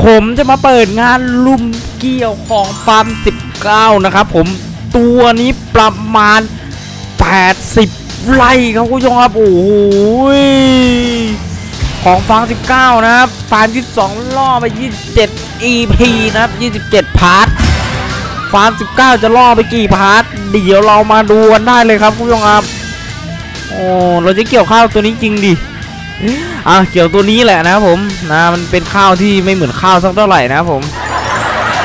ผมจะมาเปิดงานรุมเกี่ยวของฟาร์ม 19 นะครับผมตัวนี้ประมาณ 80 ไร่ครับคุณผู้ชมครับโอ้โหยของฟาร์ม 19 นะครับฟาร์ม 22 ล่อไป 27 EP นะครับ 27 part ฟาร์ม 19 จะล่อไปกี่ part เดี๋ยวเรามาดูกันได้เลยครับคุณผู้ชมครับโอ้เราจะเกี่ยวข้าวตัวนี้จริงดิ อะเกี่ยวตัวนี้แหละนะผมนะมันเป็นข้าวที่ไม่เหมือนข้าวสักเท่าไหร่นะผม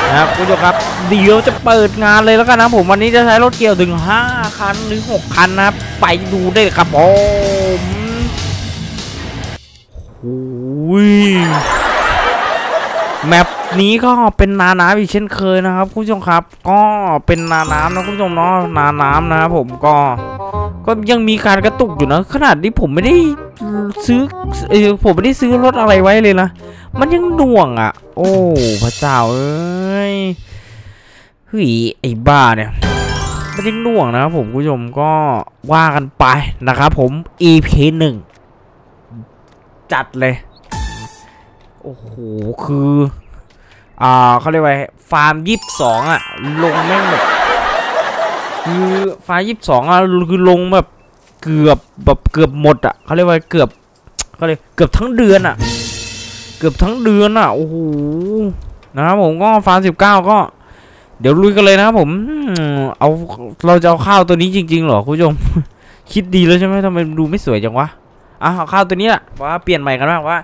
นะครับคุณผู้ชมครับเดี๋ยวจะเปิดงานเลยแล้วกันนะผมวันนี้จะใช้รถเกี่ยวถึง 5 คันหรือ 6 คันนะครับไปดูได้เลยครับผมโอ้ยแมป นี้ก็เป็นนาน้ำอีกเช่นเคยนะครับคุณผู้ชมครับ ก็เป็นนาน้ำนะคุณผู้ชมเนาะนาน้ำนะครับผมก็ ก็ยังมีการกระตุกอยู่นะ ขนาดที่ผมไม่ได้ซื้อเออผมไม่ได้ซื้อรถอะไรไว้เลยนะ มันยังหน่วงอะ โอ้พระเจ้าเอ้ยเฮ้ยไอ้บ้าเนี่ยมันยังหน่วงนะครับผมคุณผู้ชมก็ว่ากันไปนะครับผม EP หนึ่งจัดเลย โอ้โหคือ อ่าเขาเรียกว่าฟาร์มยี่สิบสองอะ ลงแม่งแบบคือไฟยี่สิบสองอะคือลงแบบเกือบแบบเกือบหมดอะเขาเรียกว่าเกือบเขาเรียกเกือบทั้งเดือนอะเกือบทั้งเดือนอะโอ้โหนะครับผมก็ฟาร์มสิบเก้าก็ เดี๋ยวลุยกันเลยนะครับผมเอาเราจะเอาข้าวตัวนี้จริงๆหรอคุณผู้ชมคิดดีแล้วใช่ไหมทำไมดูไม่สวยจังวะอะเอาข้าวตัวนี้แหละว่าเปลี่ยนใหม่กันบ้างว่า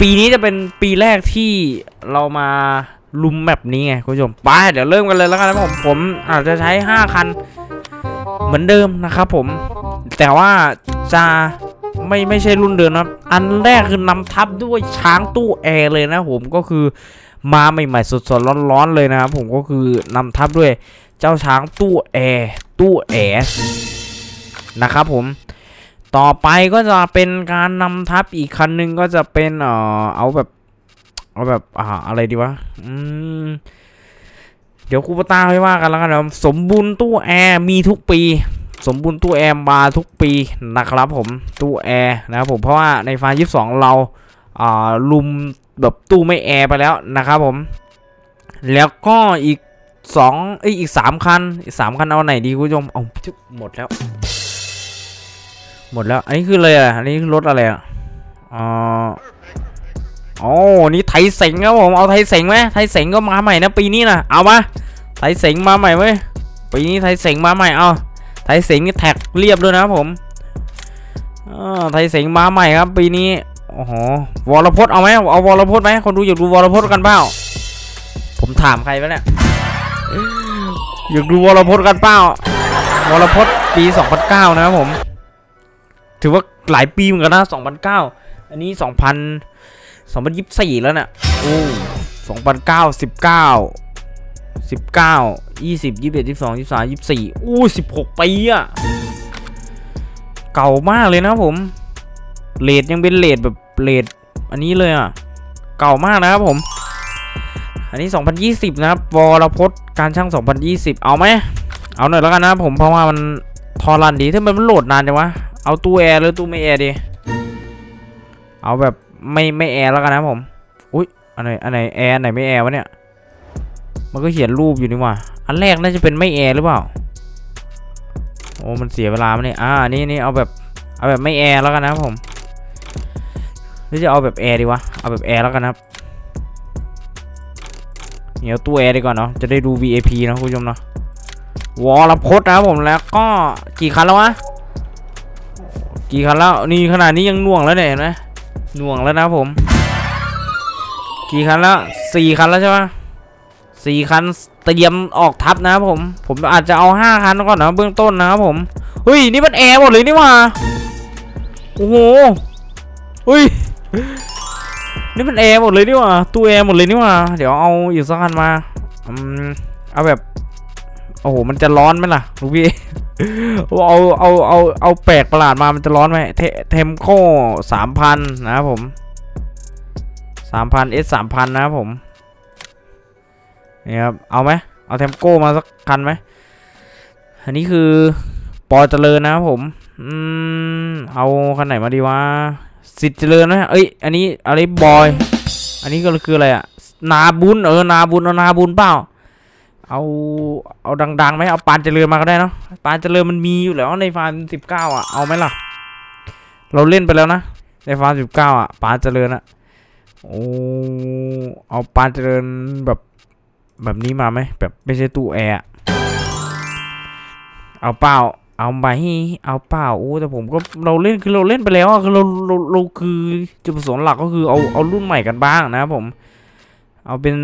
ปีนี้จะเป็นปีแรกที่เรามาลุมแบบนี้ไงคุณผู้ชมไปเดี๋ยวเริ่มกันเลยแล้วกันนะผมผมอาจจะใช้ 5 คัน เหมือนเดิมนะครับผม แต่ว่าจะไม่ไม่ใช่รุ่นเดิมนะอันแรกคือนำทับด้วยช้างตู้แอร์เลยนะผมก็คือมาใหม่ๆสดๆร้อนๆเลยนะครับผมก็คือนำทับด้วยเจ้าช้างตู้แอร์ตู้แอร์นะครับผม ต่อไปก็จะเป็นการนำทับอีกคันหนึงก็จะเป็นเอ่อเอาแบบเอาแบบอ่าอะไรดีวะอืมเดี๋ยวคูปตาให้ว่ากันแล้วกันนะสมบูรณ์ตู้แอร์มีทุกปี สมบูรณ์ตู้แอร์มาทุกปีนะครับผมตู้แอร์นะครับผมเพราะว่าในฟายี่สิบสองเราอ่าลุมแบบตู้ไม่แอร์ไปแล้วนะครับผม แล้วก็อีกสองอีกสามคันอีกสามคันเอาไหนดีคุณผู้ชมเอาหมดแล้ว หมดแล้ว อันนี้คืออะไรอะ อันนี้รถอะไรอะอ่าโอ้นี่ไทยเสงครับผม เอาไทยเสงไหมไทยเสงก็มาใหม่นะปีนี้นะเอามา ไทยเสงมาใหม่เว้ย ปีนี้ไทยเสงมาใหม่ เอาไทยเสงนี่แท็กเรียบด้วยนะผมไทยเสงมาใหม่ครับ ปีนี้ โอ้โห วรพจน์เอาไหมเอาวรพจน์ไหมคนดูอยากดูวรพจน์กันเปล่า ผมถามใครวะเนี่ย อยากดูวรพจน์กันเปล่าวรพจน์ปี 2009 นะครับผม ถือว่าหลายปีเหมือนกันนะ2009 อันนี้ 2000 2024 แล้วเนี่ยโอ้2009 19 19 20 21 22 23 24อู้16 ปีอะเก่ามากเลยนะผมเลดยังเป็นเลดแบบเลดอันนี้เลยอะเก่ามากนะครับผม อันนี้ 2020 นะครับวรพจน์การช่าง 2020 เอาไหม เอาหน่อยแล้วกันนะผมเพราะว่ามันทอรันดีถ้ามันโหลดนานจังวะ เอาตู้แอร์หรือตู้ไม่แอร์ดี เอาแบบไม่ไม่แอร์แล้วกันนะผม อุ้ยอันไหนอันไหนแอร์อันไหนไม่แอร์วะเนี่ย มันก็เขียนรูปอยู่นี่ว่า อันแรกน่าจะเป็นไม่แอร์หรือเปล่า โอ้มันเสียเวลาไหมเนี่ย อ่า นี่นี่เอาแบบเอาแบบไม่แอร์แล้วกันนะผมหรือจะเอาแบบแอร์ดีวะ เอาแบบแอร์แล้วกันนะครับเดี๋ยวตู้แอร์ดีกว่าเนาะ จะได้ดู VAP นะคุณผู้ชมเนาะ วรพจน์นะครับผมแล้วก็กี่คันแล้ววะ กี่คันแล้วนี่ขนาดนี้ยังหน่วงแล้วเนี่ยเห็นไหมหน่วงแล้วนะผม กี่คันแล้วสี่คันแล้วใช่ไหมสี่คันเตรียมออกทัพนะครับผม ผมอาจจะเอาห้าคันก่อนนะเบื้องต้นนะครับผมเฮ้ยนี่มันแอร์หมดเลยนี่ว่าโอ้โหเฮ้ยนี่มันแอร์หมดเลยนี่ว่าตู้แอร์หมดเลยนี่ว่าเดี๋ยวเอาอยู่สักคันมาอืมเอาแบบโอ้โหมันจะร้อนไหมล่ะลูกพี่ เอาเอาเอาเอาแปลกประหลาดมามันจะร้อนไหมเทมโคสามพันนะครับผมสามพันเอสสามพันนะครับผมนี่ครับเอาไหมเอาเทมโก้มาสักคันไหมอันนี้คือปอเจริญนะครับผมอืมเอาคันไหนมาดีวะสิทธิ์เจริญไหมเอ้ยอันนี้อะไรบอย อันนี้ก็คืออะไรอะนาบุญเออนาบุญเอานาบุญเปล่า เอาเอาดังๆไหมเอาปานเจริญมาก็ได้เนาะปานเจริญมันมีอยู่แล้วในฟาร์มสิบเก้าอะเอาไหมล่ะ เราเล่นไปแล้วนะในฟาร์มสิบเก้าอะปานเจริญอะโอ้เอาปานเจริญแบบแบบนี้มาไหมแบบไม่ใช่ตู้แอร์เอาเปล่าเอาไหมเอาเปล่าโอ้แต่ผมก็เราเล่นคือเราเล่นไปแล้วคือเราเราเราคือจุดประสงค์หลักก็คือเอาเอารุ่นใหม่กันบ้างนะครับผม เอาเป็น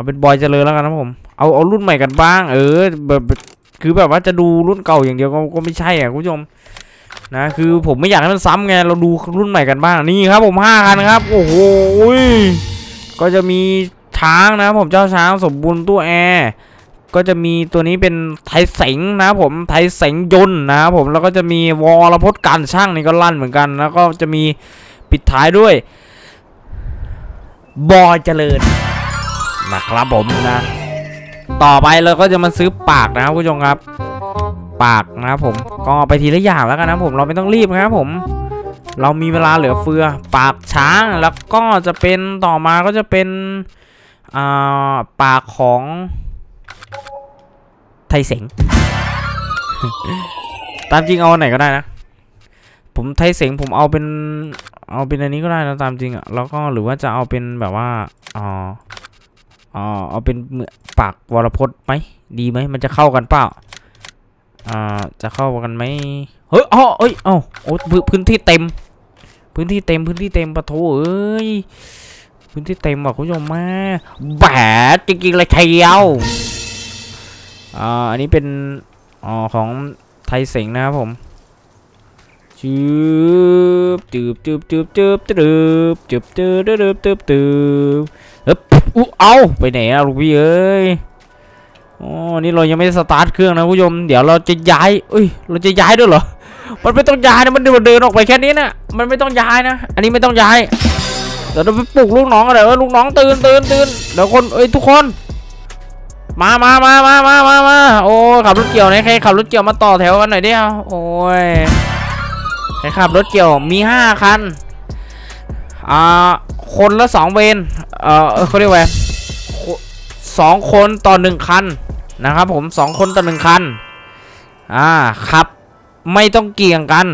เอาเป็นบอยเจริญแล้วกันนะผม เอาเอารุ่นใหม่กันบ้าง เออแบบคือแบบว่าจะดูรุ่นเก่าอย่างเดียวก็ก็ไม่ใช่อะคุณผู้ชมนะคือผมไม่อยากให้มันซ้ำไงเราดูรุ่นใหม่กันบ้างนี่ครับผมห้าคันครับ โอ้โหก็จะมีช้างนะผมเจ้าช้างสมบูรณ์ตู้แอร์ก็จะมีตัวนี้เป็นไทยเสงนะผมไทยเสงยนต์นะครับผมแล้วก็จะมีวอลพจน์การช่างนี่ก็ลั่นเหมือนกัน แล้วก็จะมีปิดท้ายด้วย บอยเจริญ นะครับผมนะ ต่อไปเราก็จะมาซื้อปากนะครับผู้ชมครับ ปากนะครับผมก็ไปทีละอย่างแล้วกันนะผมเราไม่ต้องรีบนะครับผม เรามีเวลาเหลือเฟือ ปากช้างแล้วก็จะเป็นต่อมาก็จะเป็นอ่าปากของไทยเสงตามจริงเอาไหนก็ได้นะผมไทยเสงผมเอาเป็นเอาเป็นอันนี้ก็ได้นะตามจริงอะแล้วก็หรือว่าจะเอาเป็นแบบว่าอ๋อ อ๋อเอาเป็นปากวรพจน์ไหมดีไหมมันจะเข้ากันเปล่าอ่าจะเข้ากันไหมเฮ้ยอ๋อเอ้ยเอ้าโอ้พื้นพื้นที่เต็ม พื้นที่เต็มพื้นที่เต็มปะโถเอ้ยพื้นที่เต็มว่ะคุณผู้ชมมาแบดจริงๆเลยเชียวอ่าอันนี้เป็นอ๋อของไทยเสงนะครับผมจืบจืบจืบจืบจืบจืบจืบจืบจืบจืบจืบ อู้เอาไปไหนอะลูกพี่เอ้ยอ๋อนี่เรายังไม่ได้สตาร์ทเครื่องนะคุณผู้ชมเดี๋ยวเราจะย้ายเอ้ยเราจะย้ายด้วยเหรอมันไม่ต้องย้ายนะมันเดินเดินออกไปแค่นี้นะมันไม่ต้องย้ายนะ อันนี้ไม่ต้องย้ายเดี๋ยวเราไปปลุกลูกน้องกันเลยวลูกน้องตื่นตื่นตื่นเดี๋ยวคนเอ้ยทุกคน มามามามามามามาโอ้ขับรถเกี่ยวไหนใครขับรถเกี่ยวมาต่อแถวกันหน่อยดิเอาโอ้ยใครขับรถเกี่ยวมีห้าคันอ่า คนละสองเวนเอ่อเขาเรียกว่าสองคนต่อหนึ่งคันนะครับผมสองคนต่อหนึ่งคันอ่าขับ ไม่ต้องเกี่ยงกัน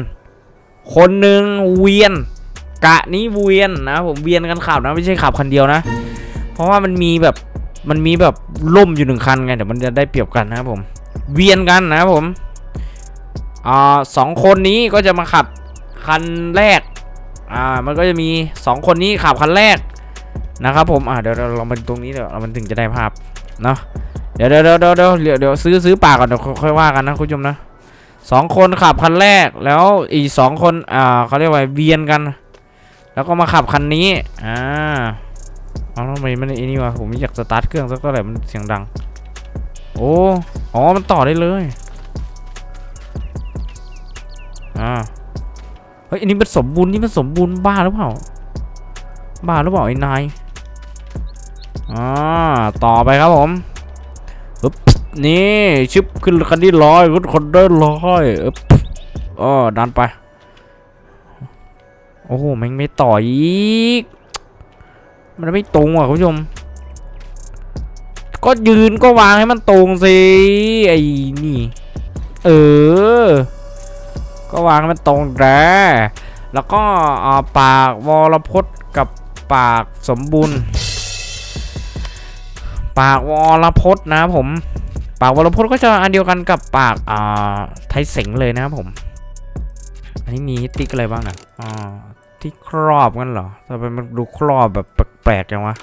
คนหนึ่งเวียน กะนี้เวียนนะผมเวียนกันขับนะไม่ใช่ขับคันเดียวนะ เพราะว่ามันมีแบบมันมีแบบล่มอยู่หนึ่งคันไงเดี๋ยวมันจะได้เปรียบกันนะครับผม เวียนกันนะครับผมอ่าสองคนนี้ก็จะมาขับคันแรก อ่ามันก็จะมี 2 คนนี้ขับคันแรกนะครับผมอ่าเดี๋ยวเราลองมาตรงนี้เดี๋ยวมันถึงจะได้ภาพเนาะเดี๋ยวเดี๋ยวเดี๋ยวเดี๋ยวเดี๋ยวเดี๋ยวซื้อซื้อปากก่อนเดี๋ยวค่อยว่ากันนะคุณผู้ชมนะสองคนขับคันแรกแล้วอีกสองคนอ่าเขาเรียกว่าเวียนกัน แล้วก็มาขับคันนี้อ่าเอาทำไมมันไอ้นี่วะผมอยากสตาร์ทเครื่องสักเท่าไหร่มันเสียงดัง โอ้อ๋อมันต่อได้เลยอ่า ฮ้ยอันนี้มันสมบูรณ์นี่มันสมบูรณ์บ้าหรือเปล่าบ้าหรือเปล่าไอ้นายอ่าต่อไปครับผมอึ๊บนี่ชิปขึ้นคันที่ร้อยรถคนได้ร้อยอึ๊บอ๋อดันไปโอ้โหม่งไม่ต่ออีก มันไม่ตรงว่ะคุณผู้ชม ก็ยืนก็วางให้มันตรงสิไอ้นี่ เออ ก็วางมันตรงแรแล้วก็ปากวรพจน์กับปากสมบูรณ์ ปากวรพจน์นะผม ปากวรพจน์ก็จะอันเดียวกันกับปากอ่าไทยเสงเลยนะครับผม อันนี้มีติ๊กอะไรบ้างนะอ่าที่ครอบกันเหรอทำไมมันดูครอบแบบแปลกๆจังวะ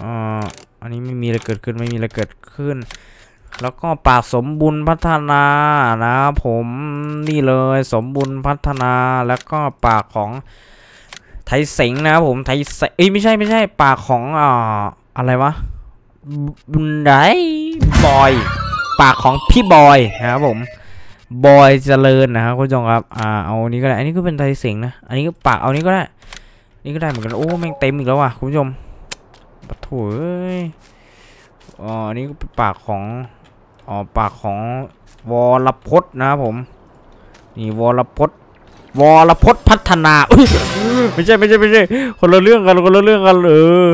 อ่าอันนี้ไม่มีอะไรเกิดขึ้นไม่มีอะไรเกิดขึ้น แล้วก็ปากสมบุญพัฒนานะครับผมนี่เลยสมบุญพัฒนาแล้วก็ปากของไทยเสงนะครับผมไทยเสงเอ้ยไม่ใช่ไม่ใช่ปากของอ่าอะไรวะบุญไดบอยปากของพี่บอยนะครับผมบอยเจริญนะครับคุณผู้ชมครับอ่าเอาอันนี้ก็ได้อันนี้ก็เป็นไทยเสงนะอันนี้ก็ปากเอานี้ก็ได้นี่ก็ได้เหมือนกันโอ้แม่งเต็มอีกแล้วว่ะคุณผู้ชมปะโถเอ้ยอ๋ออันนี้ก็เป็นปากของ อ๋อปากของวรพจน์นะครับผม นี่วรพจน์วรพจน์พัฒนาไม่ใช่ไม่ใช่ไม่ใช่คนละเรื่องกันคนละเรื่องกันเออ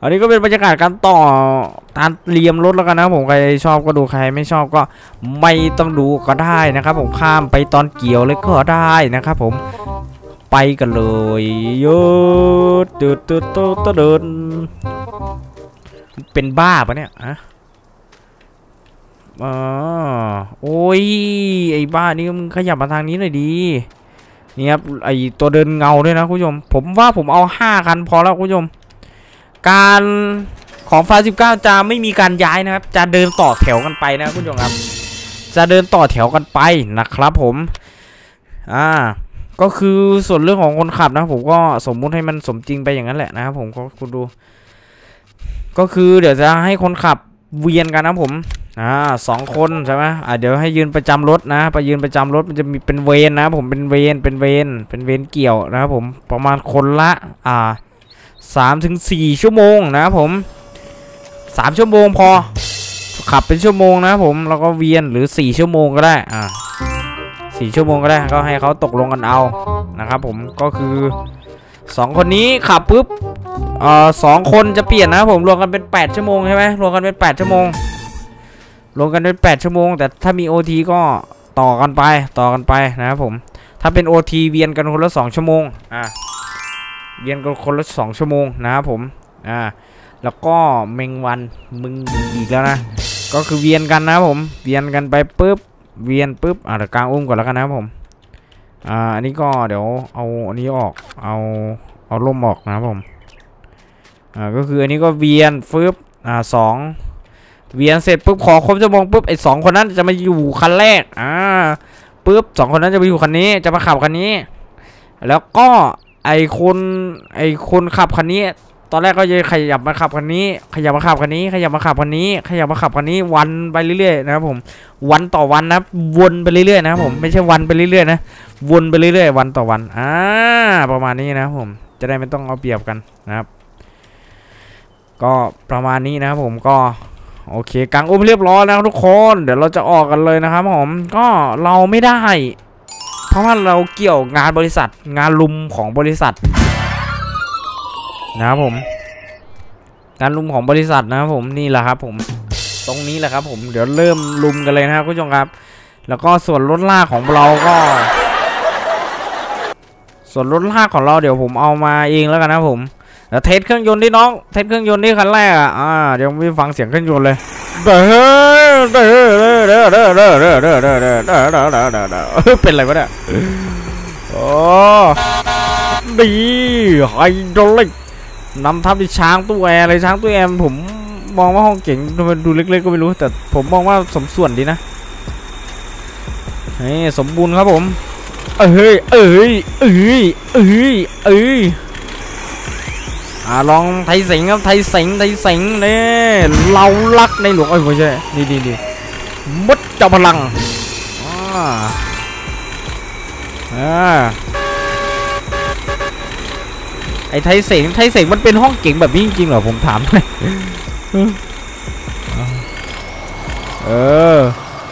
อันนี้ก็เป็นบรรยากาศการต่อการเตรียมรถแล้วกันนะผมใครชอบก็ดูใครไม่ชอบก็ไม่ต้องดูก็ได้นะครับ ผมข้ามไปตอนเกี่ยวเลยก็ได้นะครับ ผมไปกันเลยโยดเดินเดินเดินเดินเป็นบ้าปะเนี่ยอะ อ๋อโอ้ย ไอ้บ้านี่มึงขยับมาทางนี้หน่อยดีนี่ครับ ไอตัวเดินเงาด้วยนะคุณผู้ชม ผมว่าผมเอาห้าคันพอแล้วคุณผู้ชม การของฟาสิบเก้าจะไม่มีการย้ายนะครับ จะเดินต่อแถวกันไปนะคุณผู้ชมครับ จะเดินต่อแถวกันไปนะครับผม อ่า ก็คือส่วนเรื่องของคนขับนะผมก็สมมุติให้มันสมจริงไปอย่างนั้นแหละนะครับผมก็คุณดู ก็คือเดี๋ยวจะให้คนขับเวียนกันนะผม อ่าสองคนใช่ไหมอ่าเดี๋ยวให้ยืนประจำรถนะไปยืนประจำรถมันจะมีเป็นเวรนะ ผมเป็นเวรเป็นเวรเป็นเวรเกี่ยวนะครับผมประมาณคนละอ่าสามถึงสี่ชั่วโมงนะครับผมสามชั่วโมงพอ ขับเป็นชั่วโมงนะครับผมแล้วก็เวียนหรือสี่ชั่วโมงก็ได้อ่าสี่ชั่วโมงก็ได้ก็ให้เขาตกลงกันเอานะครับผมก็คือสองคนนี้ขับปุ๊บเอ่อสองคนจะเปลี่ยนนะครับผมรวมกันเป็นแปดชั่วโมงใช่ไหมรวมกันเป็นแปดชั่วโมง รวมกันเป็น 8 ชั่วโมง แต่ถ้ามี OT ก็ต่อกันไปต่อกันไปนะครับผม ถ้าเป็น OT เวียนกันคนละ 2 ชั่วโมงอะเวียนกันคนละ 2 ชั่วโมงนะครับผมอ่าแล้วก็เมงวันมึงอีกแล้วนะ ก็คือเวียนกันนะครับผม เวียนกันไปปุ๊บเวียนปุ๊บอะเดี๋ยวกลางอุ้มก่อนแล้วกันนะครับผมอ่าอันนี้ก็เดี๋ยวเอาอันนี้ออกเอาเอาล่มออกนะครับผมอ่าก็คืออันนี้ก็เวียนฟึบอ่าสอง เวียนเสร็จปุ๊บขอครบชั่วโมงปุ๊บไอ้สองคนนั้นจะมาอยู่คันแรกอ่าปุ๊บสองคนนั้นจะมาอยู่คันนี้จะมาขับคันนี้ แล้วก็ไอ้คนไอ้คนขับคันนี้ ตอนแรกก็จะขยับมาขับคันนี้ ขยับมาขับคันนี้ ขยับมาขับคันนี้ ขยับมาขับคันนี้วันไปเรื่อยๆนะครับผมวันต่อวันนะวนไปเรื่อยๆนะครับผมไม่ใช่วันไปเรื่อยๆนะวนไปเรื่อยๆ วันต่อวันอ่าประมาณนี้นะครับผมจะได้ไม่ต้องเอาเปรียบกันนะครับ ก็ประมาณนี้นะครับผมก็ โอเคกางอุ้มเรียบร้อยนะครับทุกคน เดี๋ยวเราจะออกกันเลยนะครับผมก็เราไม่ได้ เพราะว่าเราเกี่ยวงานบริษัทงานลุมของบริษัท นะครับผมงานลุมของบริษัทนะครับผมนี่แหละครับผมตรงนี้แหละครับ ผมเดี๋ยวเริ่มลุมกันเลยนะครับคุณผู้ชมครับ แล้วก็ส่วนรถลากของเราก็ ส่วนรถลากของเราเดี๋ยวผมเอามาเองแล้วกันนะผม เทสเครื่องยนต์ดน้อง เทสเครื่องยนต์นี่คันแรกอะอ่ายังไม่ฟังเสียงเครื่องยนต์เลยเด้อเด้อเด้อเด้อเด้อเด้อเด้อเด้อเด้อเด้อเป็นอะไรวะเนี่ยโอ้ดีไฮดรอลิกนำทับที่ช้างตู้แอร์เลยช้างตู้แอร์ผมมองว่าห้องเก่งมันดูเล็กๆก็ไม่รู้แต่ผมมองว่าสมส่วนดีนะนี่สมบูรณ์ครับผม เอ้ยเอ้ยเอ้ยเอ้ยเอ้ย อ่าลองไทยสิงครับไทยสิงไทยสิงเนี่ยเรารักในหลวงเอ้ยไม่ใช่นี่ดีดีมุดจ้าพลังอ่าอ่าไอ้ไทยสิงไทยสิงมันเป็นห้องเก่งแบบนี้จริงๆเหรอผมถามหน่อยเออ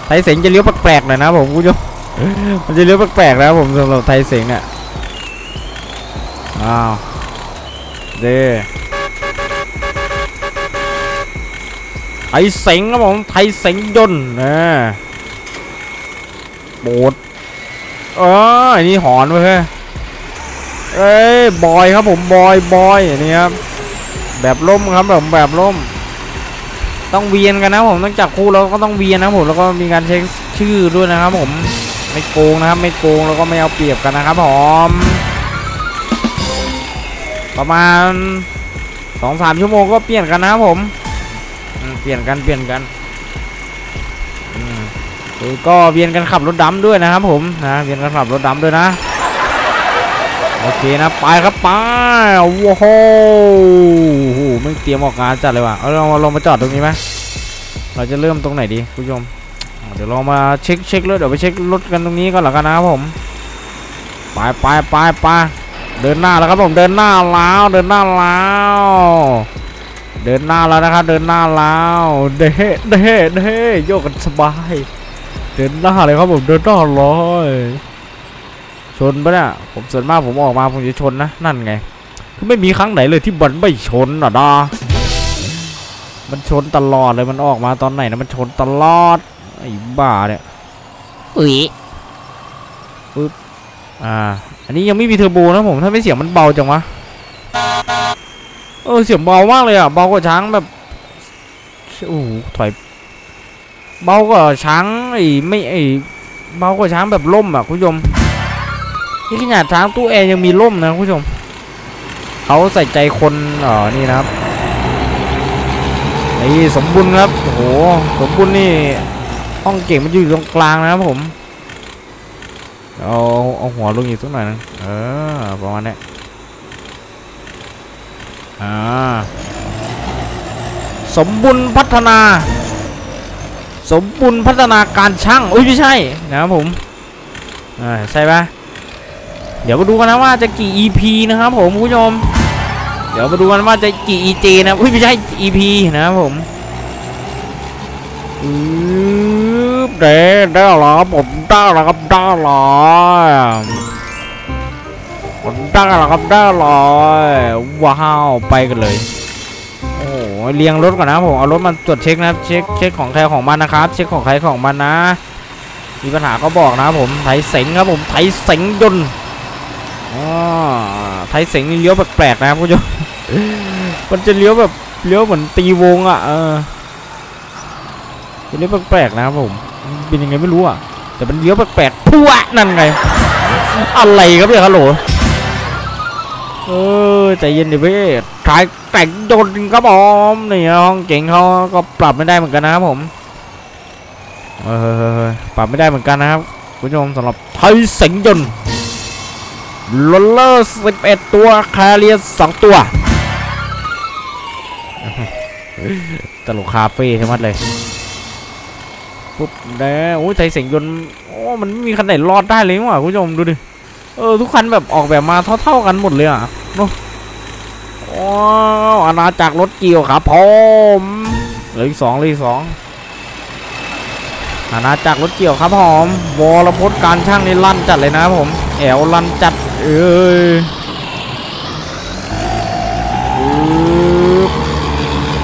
ไทยเสงจะเลี้ยวแปลกๆหน่อยนะผมคุณผู้ชมมันจะเลี้ยวแปลกๆนะผมสำหรับไทยเสงเนี่ยอ้าว เดไทยเสงครับผมไทยเสงยนต์นะโบดเอออันนี้หอนเว้ยเอ้ยบอยครับผมบอยบอยอันนี้ครับแบบล่มครับผมแบบล่ม ต้องเวียนกันนะผมต้องจับคู่แล้วก็ต้องเวียนนะผมแล้วก็มีการเช็คชื่อด้วยนะครับผมไม่โกงนะครับไม่โกงแล้วก็ไม่เอาเปรียบกันนะครับผม ประมาณสองสามชั่วโมงก็เปลี่ยนกันนะผมเปลี่ยนกันเปลี่ยนกันอืมคือก็เวียนกันขับรถดำด้วยนะครับผมนะเวียนกันขับรถดำด้วยนะโอเคนะไปครับไปว้าวโอ้โหไม่เตรียมออกงานจัดเลยว่ะเอาเราลองมาจอดตรงนี้ไหมเราจะเริ่มตรงไหนดีคุณผู้ชมเดี๋ยวเรามาเช็คเช็คเลยเดี๋ยวไปเช็ครถกันตรงนี้ก่อนละกันนะครับผมไปไปไปไป เดินหน้าแล้วครับผมเดินหน้าแล้วเดินหน้าแล้วเดินหน้าแล้วนะครับเดินหน้าแล้วเด้เด้เด้โยกกันสบาย เดินหน้าเลยครับผมเดินหน้าเลยชนปะเนี่ยผมส่วนมากผมออกมาผมจะชนนะนั่นไงคือไม่มีครั้งไหนเลยที่มันไม่ชนอะดามันชนตลอดเลยมันออกมาตอนไหนนะมันชนตลอดไอ้บ้าเนี่ยอุ๊ยอ่า อันนี้ยังไม่มีเทอร์โบนะผมถ้าไม่เสียงมันเบาจังวะเออเสียงเบามากเลยอะเบากว่าช้างแบบโอ้โหถอยเบากว่าช้างไอ้ไม่ไอ้เบากว่าช้างแบบล่มอะคุณผู้ชมนี่ขนาดช้างตู้แอร์ยังมีล่มนะคุณผู้ชมเขาใส่ใจคนเอ่อนี่นะครับนี่สมบุญครับโอ้โหสมบุญนี่ห้องเก่งมันอยู่ตรงกลางนะครับผม เอาเอาหัวลงอีกสักหน่อยนึงเออประมาณนี้อ่าสมบุญพัฒนา สมบุญพัฒนาการช่างอุ้ยไม่ใช่นะครับผมอ่าใช่ปะเดี๋ยวมาดูกันนะว่าจะกี่ EP นะครับผมคุณผู้ชม เดี๋ยวมาดูกันว่าจะกี่ EJ นะอุ้ยไม่ใช่ EP นะครับผมอื เด้ได้หรอผมได้หรอครับได้หรอผมได้หรอครับได้หรอว้าวไปกันเลยโอ้โหเรียงรถก่อนนะผมเอารถมาตรวจเช็คนะครับเช็คเช็คของใครของมันนะครับ เช็คของใครของมันนะ มีปัญหาก็บอกนะผมไถเสงครับผมไถเสงยนต์อ๋อไถเสงนี่เลี้ยวแปลกๆนะครับคุณผู้ชมมันจะเลี้ยวแบบเลี้ยวเหมือนตีวงอะเออเลี้ยวแปลกๆนะครับผม เป็นยังไงไม่รู้อะแต่มันเลี้ยวแปลกๆพัวนั่นไง อะไรครับเนี่ยฮัลโหลเออใจเย็นดิพี่ทายแต่งโดนครับผมนี่ห้องเก่งเขาก็ปรับไม่ได้เหมือนกันนะครับผมเออปรับไม่ได้เหมือนกันนะครับคุณผู้ชมสำหรับไทยเสงยนต์ลอลเลอร์สิบเอ็ดตัวคาเรียสองตัว ตลกคาเฟ่ใช่ไหมดเลย ปุ๊บแล้วโอ้ยไทยเสียงยนต์โอ้มันไม่มีคันไหนรอดได้เลยว่ะคุณผู้ชมดูดิเออทุกคันแบบออกแบบมาเท่าๆกันหมดเลยอะเนอะโอ้อาณาจักรรถเกี่ยวครับผมเหลืออีกสองเลืออีกสองอาณาจักรรถเกี่ยวครับผมวรพจน์การช่างนี่ลั่นจัดเลยนะครับผมแอวลั่นจัดเอ้ย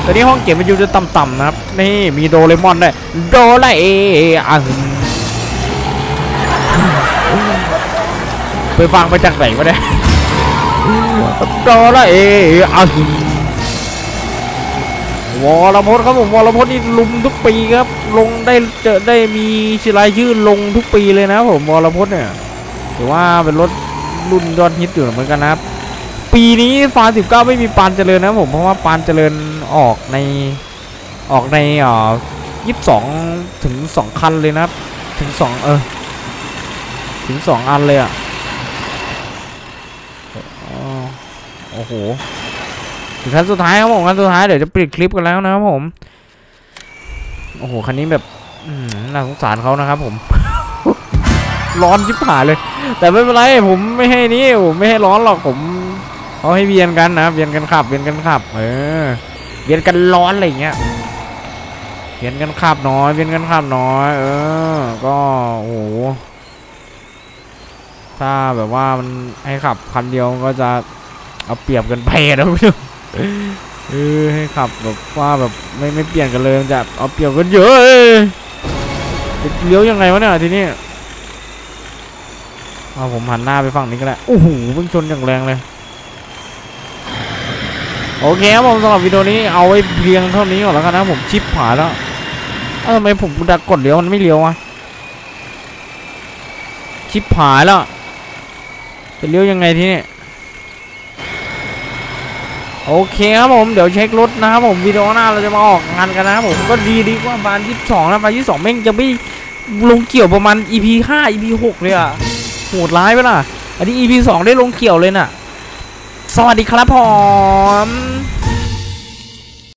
ตอนนี้ห้องเก็บมันอยู่จะต่ำๆนะครับ นี่มีโดเรมอนด้วยโดรเออไปฟังมาจากไหนวะเนี่ยโดรเออวอลพจน์ครับผมวอลพจน์นี่ลุมทุกปีครับ ลงได้เจอได้มีชื่อรายชื่อลงทุกปีเลยนะผมวอลพจน์เนี่ยถือว่าเป็นรถรุ่นยอดฮิตอยู่เหมือนกันนะครับ ปีนี้ฟาสิบเก้าไม่มีปานเจริญนะผมเพราะว่าปานเจริญออกในออกในอ่อยี่สิบสองถึงสองคันเลยนะถึงสองเออถึงสองอันเลยอะโอ้โหถึงคันสุดท้ายครับผมคันสุดท้ายเดี๋ยวจะปิดคลิปกันแล้วนะครับผมโอ้โหคันนี้แบบน่าสงสารเขานะครับผม ร้อนชิบหายเลย แต่ไม่เป็นไรผมไม่ให้นี่ผมไม่ให้ร้อนหรอกผม เขาให้เวียนกันนะเวียนกันขับ เวียนกันขับ เออ เวียนกันร้อนอะไรเงี้ยเวียนกันขับน้อย เวียนกันขับน้อย เออ ก็โอ้โหถ้าแบบว่ามันให้ขับคันเดียวก็จะเอาเปรียบกันไปนะคุณผู้ชมเออให้ขับแบบว่าแบบไม่ไม่เปลี่ยนกันเลยจะเอาเปรียบกันเยอะเอ้ยจะเลี้ยวยังไงวะเนี่ยทีนี้เอาผมหันหน้าไปฝั่งนี้ก็ได้โอ้โหเพิ่งชนอย่างแรงเลย โอเคครับผมสำหรับวิดีโอนี้เอาไว้เพียงเท่านี้ก่อนแล้วกันนะผมชิปหาแล้วเออทำไมผมดักกดเลี้ยวมันไม่เลี้ยววะชิปหาแล้วจะเลี้ยวยังไงทีนี้โอเคครับผมเดี๋ยวเช็ครถนะครับผมวิดีโอหน้าเราจะมาออกงานกันนะครับผมก็ดีดีกว่าบานยี่สิบสองนะบานยี่สิบสองแม่งจะไม่ลงเกี่ยวประมาณ EP ห้า EP หกเลยอะโหดร้ายไปล่ะ อันนี้ EP สองได้ลงเกี่ยวเลยน่ะ สวัสดีครับผม